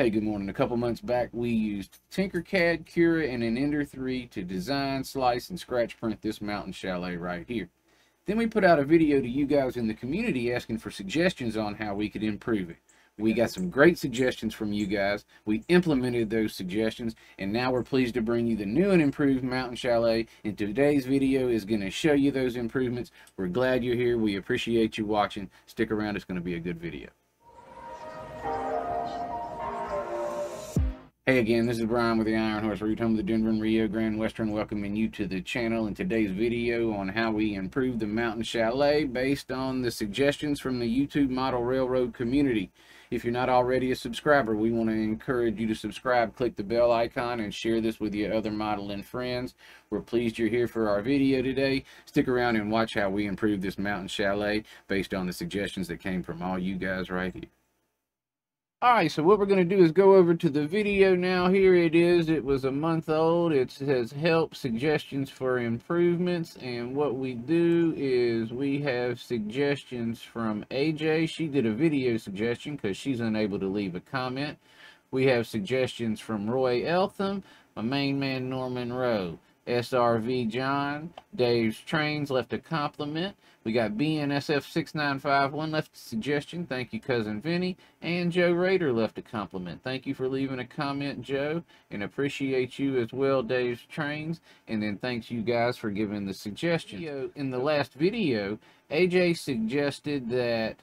Hey, good morning. A couple months back, we used Tinkercad, Cura, and an Ender 3 to design, slice, and scratch print this mountain chalet right here. Then we put out a video to you guys in the community asking for suggestions on how we could improve it. We got some great suggestions from you guys. We implemented those suggestions, and now we're pleased to bring you the new and improved Mountain Chalet. And today's video is going to show you those improvements. We're glad you're here. We appreciate you watching. Stick around. It's going to be a good video. Hey again, this is Brian with the Iron Horse Route Home of the Denver and Rio Grande Western welcoming you to the channel in today's video on how we improve the Mountain Chalet based on the suggestions from the YouTube Model Railroad community. If you're not already a subscriber, we want to encourage you to subscribe, click the bell icon, and share this with your other modeling friends. We're pleased you're here for our video today. Stick around and watch how we improve this Mountain Chalet based on the suggestions that came from all you guys right here. Alright, so what we're going to do is go over to the video now. Here it is. It was a month old. It says help, suggestions for improvements. And what we do is we have suggestions from AJ. She did a video suggestion because she's unable to leave a comment. We have suggestions from Roy Eltham, my main man Norman Rowe. SRV John, Dave's Trains left a compliment. We got BNSF6951 left a suggestion. Thank you, Cousin Vinny. And Joe Raider left a compliment. Thank you for leaving a comment, Joe. And appreciate you as well, Dave's Trains. And then thanks you guys for giving the suggestion. In the last video, AJ suggested that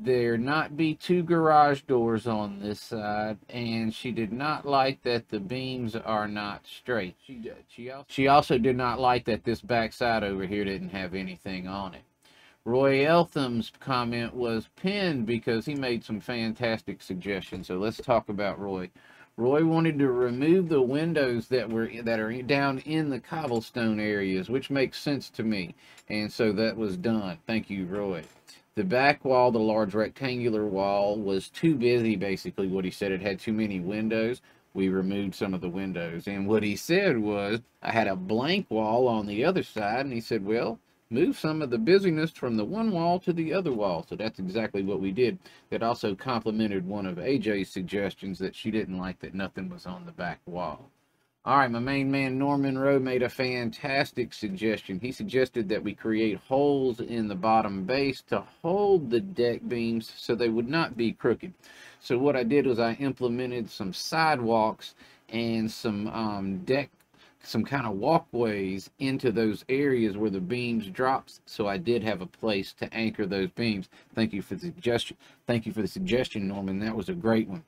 there not be two garage doors on this side and she did not like that the beams are not straight. She did she also, she also did not like that this back side over here didn't have anything on it. Roy eltham's comment was pinned because he made some fantastic suggestions so let's talk about roy. Roy wanted to remove the windows that were that are down in the cobblestone areas which makes sense to me and so that was done. Thank you roy the back wall, the large rectangular wall, was too busy, basically, what he said. It had too many windows. We removed some of the windows. And what he said was, I had a blank wall on the other side, and he said, well, move some of the busyness from the one wall to the other wall. So that's exactly what we did. That also complemented one of AJ's suggestions that she didn't like that nothing was on the back wall. All right, my main man Norman Rowe made a fantastic suggestion. He suggested that we create holes in the bottom base to hold the deck beams so they would not be crooked. So what I did was I implemented some sidewalks and some um, deck, some kind of walkways into those areas where the beams drops. So I did have a place to anchor those beams. Thank you for the suggestion. Thank you for the suggestion, Norman. That was a great one.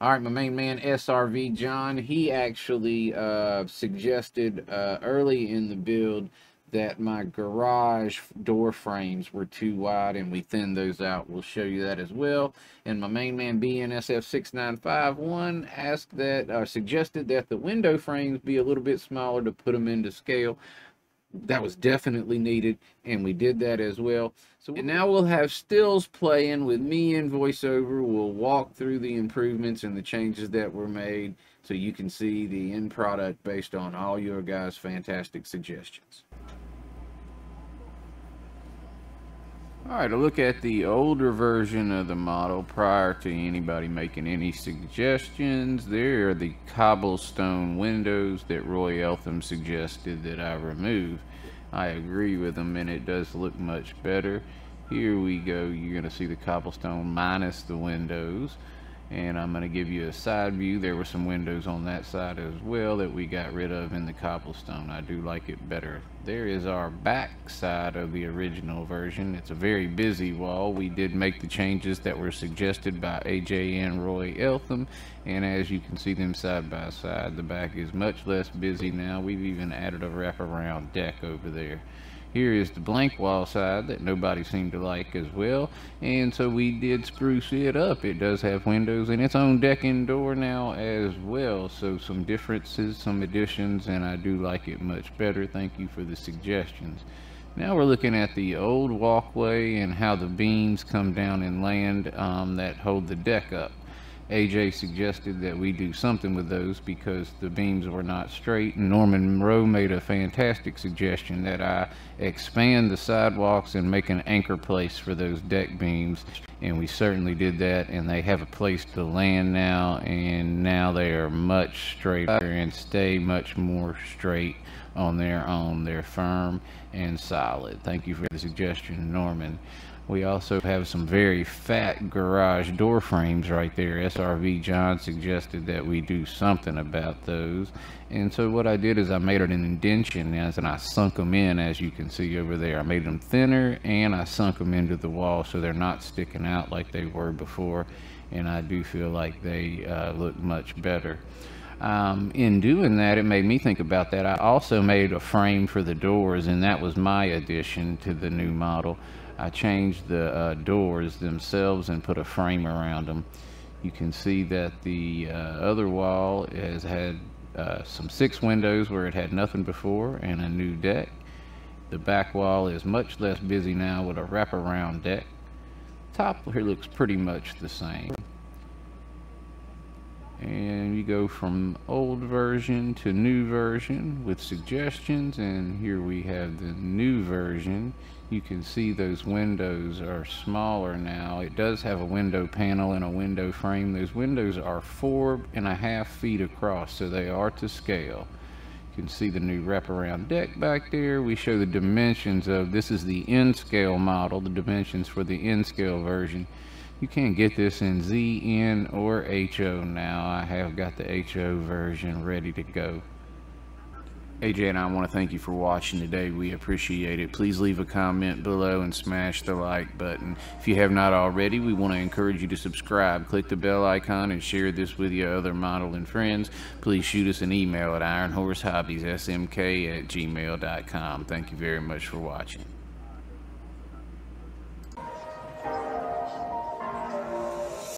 All right, my main man, SRV John, he actually uh, suggested uh, early in the build that my garage door frames were too wide and we thinned those out. We'll show you that as well. And my main man BNSF6951 asked that, or suggested that the window frames be a little bit smaller to put them into scale that was definitely needed and we did that as well. So now we'll have stills playing with me in voiceover. We'll walk through the improvements and the changes that were made so you can see the end product based on all your guys fantastic suggestions Alright, a look at the older version of the model prior to anybody making any suggestions. There are the cobblestone windows that Roy Eltham suggested that I remove. I agree with him and it does look much better. Here we go, you're going to see the cobblestone minus the windows and I'm going to give you a side view. There were some windows on that side as well that we got rid of in the cobblestone. I do like it better. There is our back side of the original version. It's a very busy wall. We did make the changes that were suggested by AJ and Roy Eltham. And as you can see them side by side the back is much less busy now. We've even added a wraparound deck over there here is the blank wall side that nobody seemed to like as well. And so we did spruce it up. It does have windows and its own deck and door now as well. So some differences, some additions, and I do like it much better. Thank you for the suggestions. Now we're looking at the old walkway and how the beams come down and land um, that hold the deck up. AJ suggested that we do something with those because the beams were not straight. And Norman Monroe made a fantastic suggestion that I expand the sidewalks and make an anchor place for those deck beams. And we certainly did that and they have a place to land now and now they are much straighter and stay much more straight on their own. They're firm and solid. Thank you for the suggestion, Norman. We also have some very fat garage door frames right there. SRV John suggested that we do something about those. And so what I did is I made an indention as and I sunk them in as you can see over there. I made them thinner and I sunk them into the wall so they're not sticking out like they were before. And I do feel like they uh, look much better. Um, in doing that, it made me think about that. I also made a frame for the doors, and that was my addition to the new model. I changed the uh, doors themselves and put a frame around them. You can see that the uh, other wall has had uh, some six windows where it had nothing before and a new deck. The back wall is much less busy now with a wraparound deck. Top here looks pretty much the same and you go from old version to new version with suggestions and here we have the new version you can see those windows are smaller now. It does have a window panel and a window frame. Those windows are four and a half feet across so they are to scale. You can see the new wraparound deck back there. We show the dimensions of this is the N scale model the dimensions for the N scale version. You can get this in ZN or HO now. I have got the HO version ready to go. AJ and I want to thank you for watching today. We appreciate it. Please leave a comment below and smash the like button. If you have not already, we want to encourage you to subscribe. Click the bell icon and share this with your other modeling friends. Please shoot us an email at ironhorsehobbiesSMK at gmail.com. Thank you very much for watching.